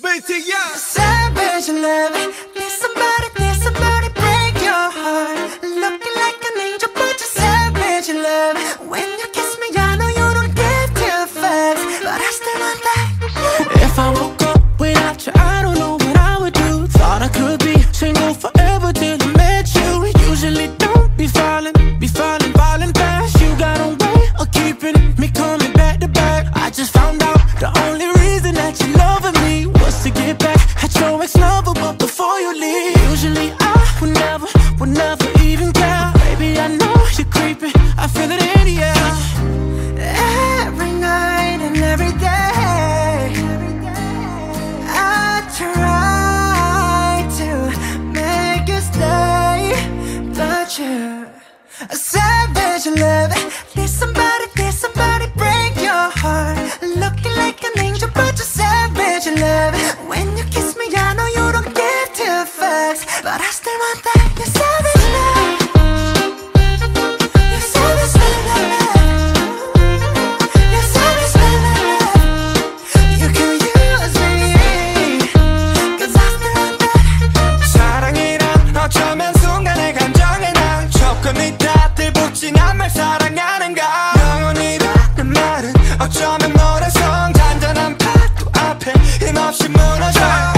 BTS Savage love. Need somebody, need somebody break your heart. Looking like an angel, but you're savage love. When you kiss me, I know you don't give two fucks, but I still want that. If I woke up without you, I don't know what I would do. Thought I could be single forever till even care. Baby, I know you're creeping, I feel it in the air. Every night and every day, I try to make you stay, but you're a savage love. Need somebody, need somebody break your heart. Looking like an angel, but you're savage love. When you kiss me, I know you don't give two fucks, but I still want that. You're savage 혹시 난 말 사랑하는가 영원이라는 말은 어쩌면 모래성 단단한 파도 앞에 힘없이 무너져.